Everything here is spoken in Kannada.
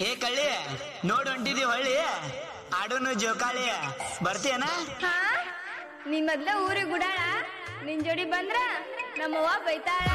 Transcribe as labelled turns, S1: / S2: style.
S1: ಏ ಕಳ್ಳಿ, ನೋಡ್ ಹೊಂಟಿದಿ ಹೊಳ್ಳಿ. ಆಡೋನು ಜೋಕಾಳಿ ಬರ್ತೀಯನ?
S2: ಹಾ? ನೀನ್ ಮೊದ್ಲ ಊರಿಗೆ ಗುಡಾಳ, ನಿನ್ ಜೋಡಿ ಬಂದ್ರ ನಮ್ಮವ್ವ ಬೈತಾಳ.